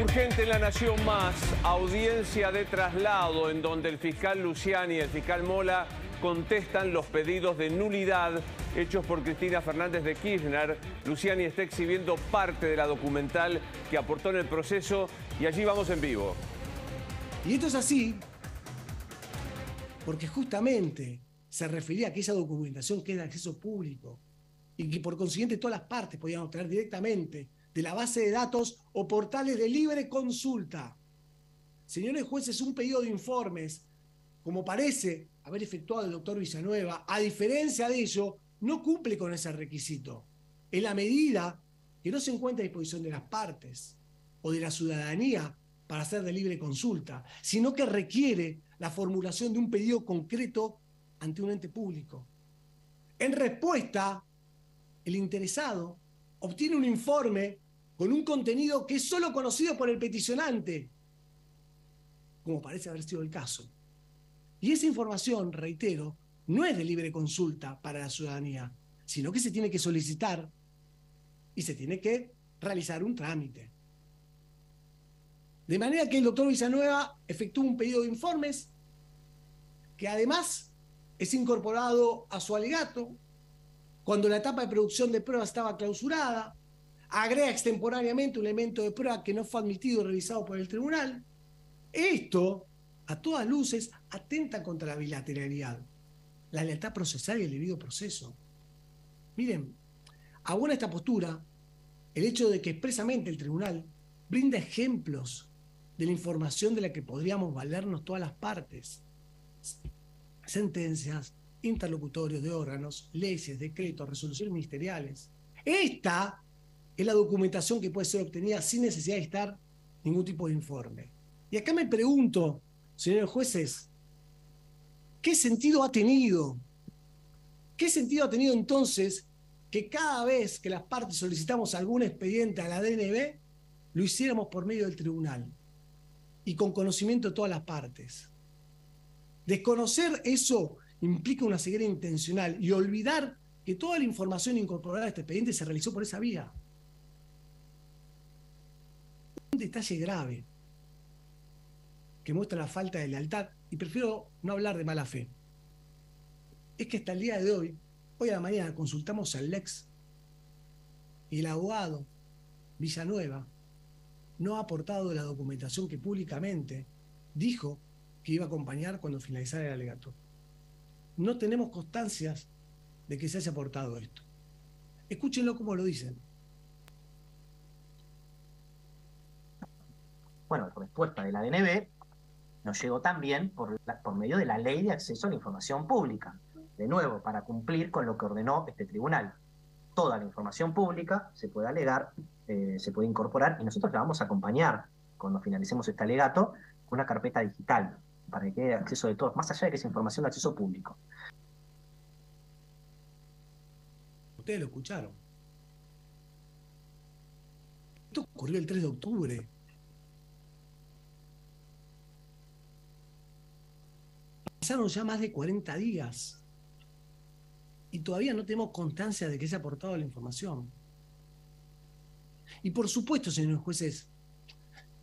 Urgente en la Nación Más, audiencia de traslado en donde el fiscal Luciani y el fiscal Mola contestan los pedidos de nulidad hechos por Cristina Fernández de Kirchner. Luciani está exhibiendo parte de la documental que aportó en el proceso y allí vamos en vivo. Y esto es así porque justamente se refería a que esa documentación queda de acceso público y que por consiguiente todas las partes podían obtener directamente de la base de datos o portales de libre consulta. Señores jueces, un pedido de informes, como parece haber efectuado el doctor Villanueva, a diferencia de ello, no cumple con ese requisito. En la medida que no se encuentra a disposición de las partes o de la ciudadanía para hacer de libre consulta, sino que requiere la formulación de un pedido concreto ante un ente público. En respuesta, el interesado obtiene un informe con un contenido que es solo conocido por el peticionante, como parece haber sido el caso. Y esa información, reitero, no es de libre consulta para la ciudadanía, sino que se tiene que solicitar y se tiene que realizar un trámite. De manera que el doctor Villanueva efectúa un pedido de informes que además es incorporado a su alegato cuando la etapa de producción de pruebas estaba clausurada, agrega extemporáneamente un elemento de prueba que no fue admitido o revisado por el tribunal. Esto, a todas luces, atenta contra la bilateralidad, la lealtad procesal y el debido proceso. Miren, abona esta postura el hecho de que expresamente el tribunal brinda ejemplos de la información de la que podríamos valernos todas las partes. Sentencias, interlocutorios de órganos, leyes, decretos, resoluciones ministeriales. Esta es la documentación que puede ser obtenida sin necesidad de estar ningún tipo de informe. Y acá me pregunto, señores jueces, ¿qué sentido ha tenido? ¿Qué sentido ha tenido entonces que cada vez que las partes solicitamos algún expediente a la DNB, lo hiciéramos por medio del tribunal y con conocimiento de todas las partes? Desconocer eso implica una ceguera intencional y olvidar que toda la información incorporada a este expediente se realizó por esa vía detalle grave que muestra la falta de lealtad, y prefiero no hablar de mala fe, es que hasta el día de hoy, hoy a la mañana, consultamos al Lex y el abogado Villanueva no ha aportado la documentación que públicamente dijo que iba a acompañar cuando finalizara el alegato. No tenemos constancias de que se haya aportado esto. Escúchenlo como lo dicen. Bueno, la respuesta de la DNB nos llegó también por, por medio de la ley de acceso a la información pública. De nuevo, para cumplir con lo que ordenó este tribunal. Toda la información pública se puede alegar, eh, se puede incorporar y nosotros la vamos a acompañar cuando finalicemos este alegato con una carpeta digital para que quede acceso de todos, más allá de que es información de acceso público. Ustedes lo escucharon. Esto ocurrió el 3 de octubre. Pasaron ya más de 40 días y todavía no tenemos constancia de que se ha aportado la información. Y por supuesto, señores jueces,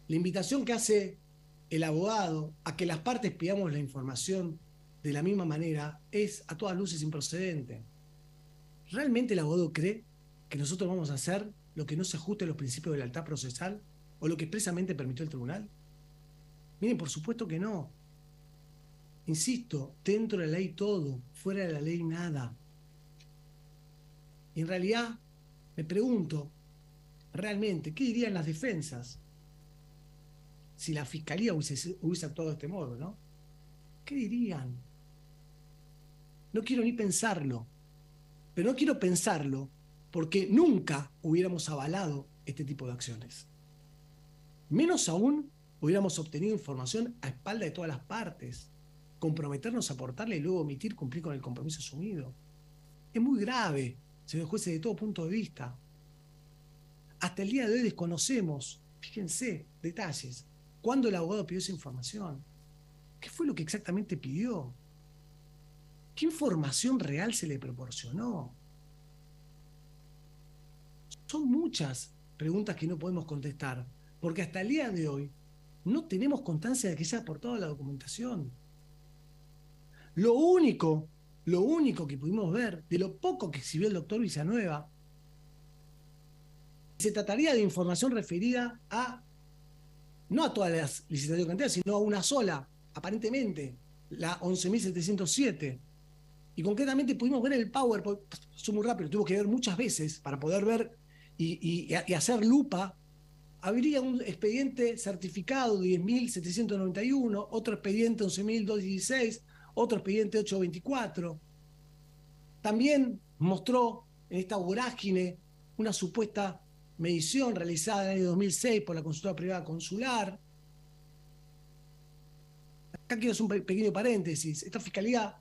la invitación que hace el abogado a que las partes pidamos la información de la misma manera es a todas luces improcedente. ¿Realmente el abogado cree que nosotros vamos a hacer lo que no se ajuste a los principios de lealtad procesal o lo que expresamente permitió el tribunal? Miren, por supuesto que no. Insisto, dentro de la ley todo, fuera de la ley nada. Y en realidad, me pregunto, realmente, ¿qué dirían las defensas si la fiscalía hubiese, hubiese actuado de este modo, no? ¿Qué dirían? No quiero ni pensarlo, pero no quiero pensarlo porque nunca hubiéramos avalado este tipo de acciones. Menos aún hubiéramos obtenido información a espalda de todas las partes comprometernos a aportarle y luego omitir cumplir con el compromiso asumido. Es muy grave, señor juez, de todo punto de vista. Hasta el día de hoy desconocemos, fíjense, detalles, cuándo el abogado pidió esa información, qué fue lo que exactamente pidió, qué información real se le proporcionó. Son muchas preguntas que no podemos contestar, porque hasta el día de hoy no tenemos constancia de que se haya aportado la documentación. Lo único, lo único que pudimos ver de lo poco que exhibió el doctor Villanueva, se trataría de información referida a, no a todas las licitaciones de cantidad, sino a una sola, aparentemente, la 11.707. Y concretamente pudimos ver el PowerPoint, pasó muy rápido, tuvo que ver muchas veces para poder ver y, y hacer lupa habría un expediente certificado 10.791, otro expediente 11.216, otro expediente 824. También mostró en esta vorágine una supuesta medición realizada en el año 2006 por la consultora privada consular. Acá quiero hacer un pequeño paréntesis. Esta fiscalía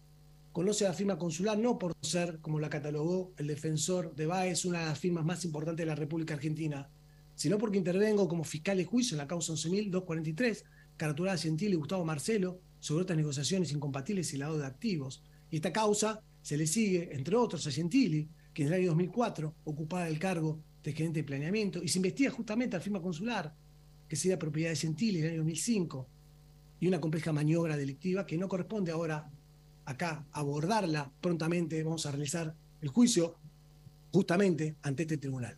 conoce a la firma consular no por ser, como la catalogó el defensor de Baez, una de las firmas más importantes de la República Argentina, sino porque intervengo como fiscal de juicio en la causa 11.243, caraturada Gentil y Gustavo Marcelo, sobre otras negociaciones incompatibles y lavado de activos. Y esta causa se le sigue, entre otros, a Gentili, que en el año 2004 ocupaba el cargo de gerente de planeamiento, y se investiga justamente al firma consular, que sería propiedad de Gentili en el año 2005, y una compleja maniobra delictiva que no corresponde ahora acá abordarla prontamente, vamos a realizar el juicio justamente ante este tribunal.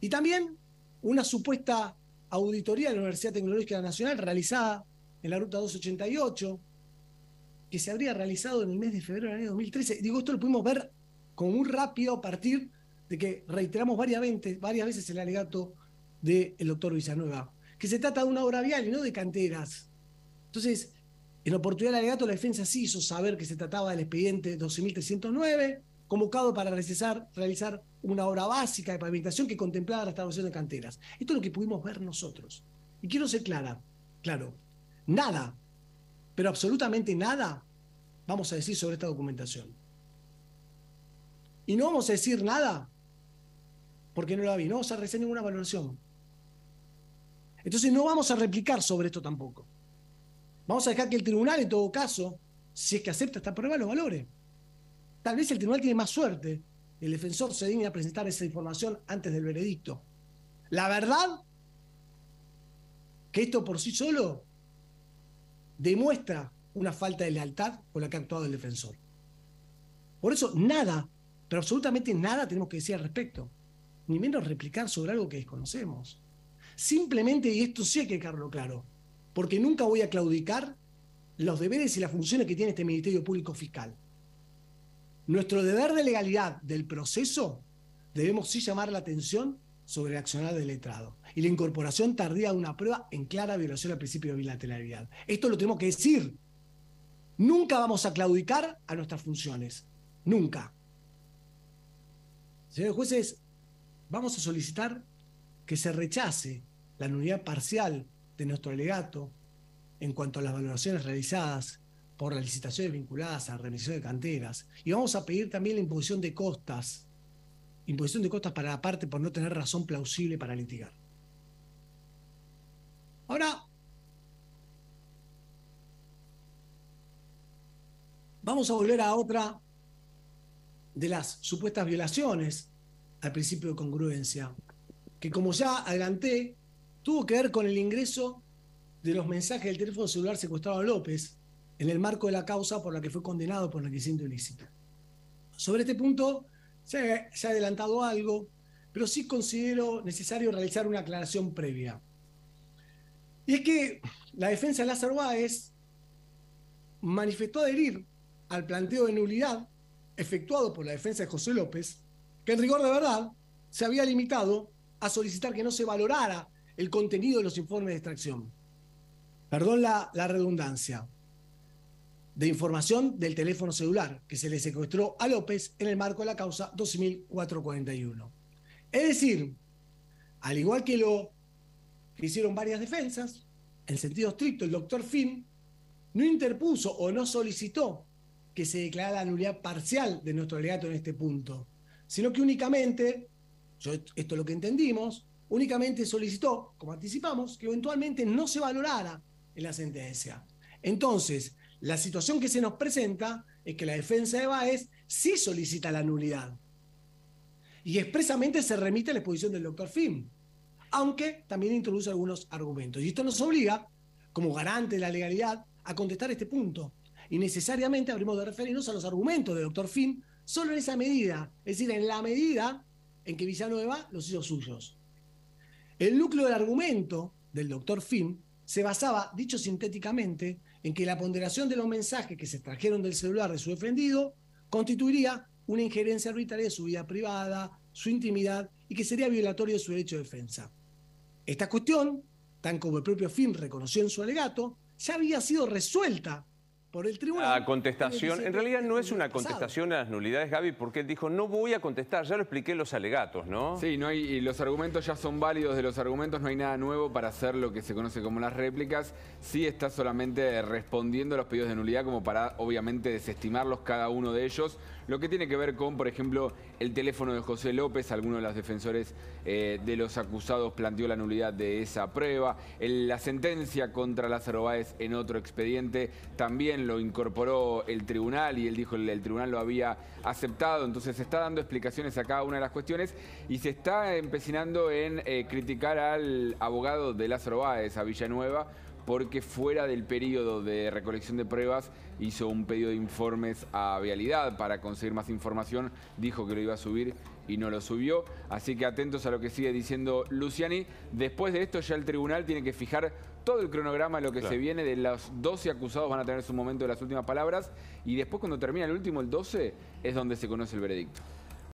Y también una supuesta auditoría de la Universidad Tecnológica Nacional realizada en la ruta 288, que se habría realizado en el mes de febrero del año 2013. Digo, esto lo pudimos ver como muy rápido a partir de que reiteramos varias veces, varias veces el alegato del doctor Villanueva, que se trata de una obra vial y no de canteras. Entonces, en oportunidad del alegato, la defensa sí hizo saber que se trataba del expediente 12.309, convocado para realizar, realizar una obra básica de pavimentación que contemplaba la instalación de canteras. Esto es lo que pudimos ver nosotros. Y quiero ser clara, claro, nada, pero absolutamente nada vamos a decir sobre esta documentación. Y no vamos a decir nada porque no la vi, no vamos a recibir ninguna valoración. Entonces no vamos a replicar sobre esto tampoco. Vamos a dejar que el tribunal, en todo caso, si es que acepta esta prueba, lo valore. Tal vez el tribunal tiene más suerte. El defensor se digne a presentar esa información antes del veredicto. La verdad, que esto por sí solo demuestra una falta de lealtad con la que ha actuado el defensor. Por eso, nada, pero absolutamente nada tenemos que decir al respecto, ni menos replicar sobre algo que desconocemos. Simplemente, y esto sí hay que dejarlo claro, porque nunca voy a claudicar los deberes y las funciones que tiene este Ministerio Público Fiscal. Nuestro deber de legalidad del proceso debemos sí llamar la atención sobre el accionar del letrado y la incorporación tardía de una prueba en clara violación al principio de bilateralidad. Esto lo tenemos que decir. Nunca vamos a claudicar a nuestras funciones. Nunca. Señores jueces, vamos a solicitar que se rechace la nulidad parcial de nuestro alegato en cuanto a las valoraciones realizadas por las licitaciones vinculadas a la remisión de canteras. Y vamos a pedir también la imposición de costas. Imposición de costas para la parte por no tener razón plausible para litigar. Ahora, vamos a volver a otra de las supuestas violaciones al principio de congruencia, que como ya adelanté, tuvo que ver con el ingreso de los mensajes del teléfono celular secuestrado a López en el marco de la causa por la que fue condenado por enriquecimiento ilícito. Sobre este punto se ha, adelantado algo, pero sí considero necesario realizar una aclaración previa. Y es que la defensa de Lázaro Báez manifestó adherir al planteo de nulidad efectuado por la defensa de José López, que en rigor de verdad se había limitado a solicitar que no se valorara el contenido de los informes de extracción. Perdón la redundancia de información del teléfono celular que se le secuestró a López en el marco de la causa 12.441. Es decir, al igual que lo que hicieron varias defensas, en sentido estricto, el doctor Finn no interpuso o no solicitó que se declarara la nulidad parcial de nuestro alegato en este punto, sino que únicamente, yo, esto es lo que entendimos, únicamente solicitó, como anticipamos, que eventualmente no se valorara en la sentencia. Entonces, la situación que se nos presenta es que la defensa de Baez sí solicita la nulidad. Y expresamente se remite a la exposición del doctor Fim. aunque también introduce algunos argumentos. Y esto nos obliga, como garante de la legalidad, a contestar este punto. Y necesariamente abrimos de referirnos a los argumentos del doctor Finn, solo en esa medida, es decir, en la medida en que Villanueva los hizo suyos. El núcleo del argumento del doctor Finn se basaba, dicho sintéticamente, en que la ponderación de los mensajes que se extrajeron del celular de su defendido constituiría una injerencia arbitraria de su vida privada, su intimidad y que sería violatorio de su derecho de defensa. Esta cuestión, tan como el propio Finn reconoció en su alegato, ya había sido resuelta por el tribunal. La contestación, en realidad no es una contestación a las nulidades, Gaby, porque él dijo, no voy a contestar, ya lo expliqué en los alegatos, ¿no? Sí, no hay, y los argumentos ya son válidos. De los argumentos, no hay nada nuevo para hacer lo que se conoce como las réplicas, sí está solamente respondiendo a los pedidos de nulidad como para, obviamente, desestimarlos cada uno de ellos, lo que tiene que ver con, por ejemplo, el teléfono de José López, alguno de los defensores eh, de los acusados planteó la nulidad de esa prueba, la sentencia contra Lázaro Báez en otro expediente también lo incorporó el tribunal y él dijo que el tribunal lo había aceptado, entonces se está dando explicaciones a cada una de las cuestiones y se está empecinando en eh, criticar al abogado de Lázaro Báez, a Villanueva, porque fuera del periodo de recolección de pruebas hizo un pedido de informes a Vialidad para conseguir más información, dijo que lo iba a subir y no lo subió, así que atentos a lo que sigue diciendo Luciani. Después de esto ya el tribunal tiene que fijar todo el cronograma de lo que se viene, de los 12 acusados van a tener su momento de las últimas palabras y después cuando termina el último, el 12, es donde se conoce el veredicto.